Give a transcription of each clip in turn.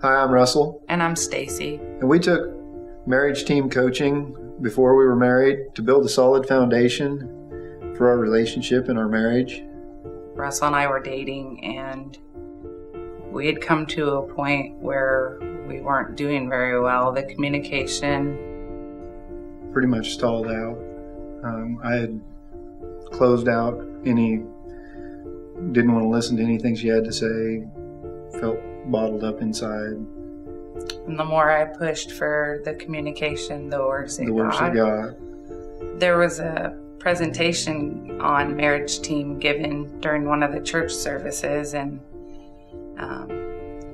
Hi, I'm Russell, And I'm Stacey. and we took marriage team coaching before we were married to build a solid foundation for our relationship and our marriage. Russell and I were dating, and we had come to a point where we weren't doing very well. The communication, Pretty much stalled out. Um, I had closed out any, didn't want to listen to anything she had to say, felt bottled up inside. and the more I pushed for the communication, the worse it the worse got. it got. There was a presentation on marriage team given during one of the church services, and um,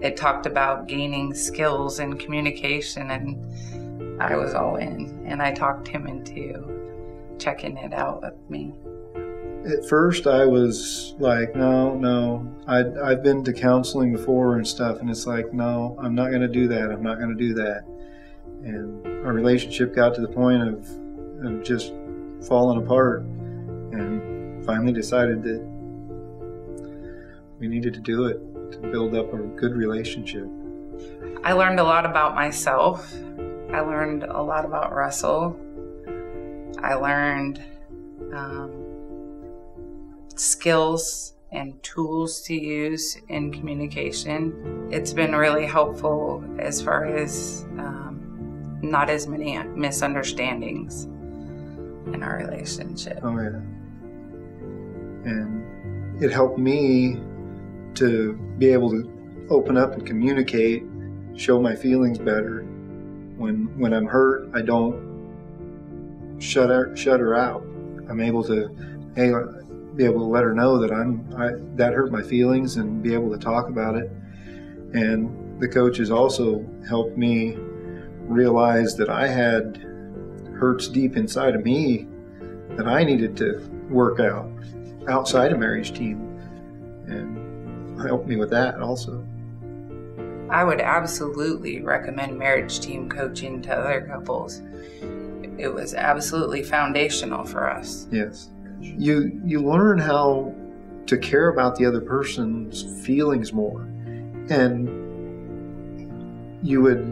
it talked about gaining skills in communication, and I was all in, and I talked him into checking it out with me. At first, I was like, no, no. I'd, I've been to counseling before and stuff, and it's like, no, I'm not going to do that. I'm not going to do that. And our relationship got to the point of, of just falling apart, and finally decided that we needed to do it to build up a good relationship. I learned a lot about myself. I learned a lot about Russell. I learned um, skills and tools to use in communication. It's been really helpful as far as um, not as many misunderstandings in our relationship. Oh yeah. And it helped me to be able to open up and communicate, show my feelings better. When when I'm hurt, I don't shut her shut her out. I'm able to hey be able to let her know that I'm I, that hurt my feelings and be able to talk about it. And the coaches also helped me realize that I had hurts deep inside of me that I needed to work out outside of marriage team and helped me with that also. I would absolutely recommend marriage team coaching to other couples. It was absolutely foundational for us. Yes. You you learn how to care about the other person's feelings more. And you would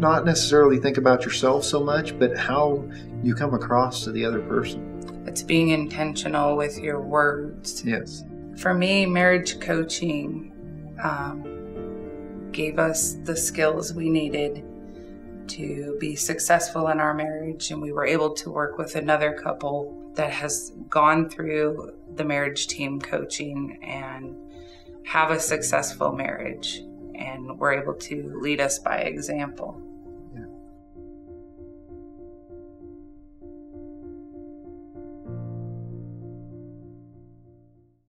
not necessarily think about yourself so much, but how you come across to the other person. It's being intentional with your words. Yes. For me, marriage coaching um, gave us the skills we needed to be successful in our marriage, and we were able to work with another couple that has gone through the marriage team coaching and have a successful marriage, and we're able to lead us by example.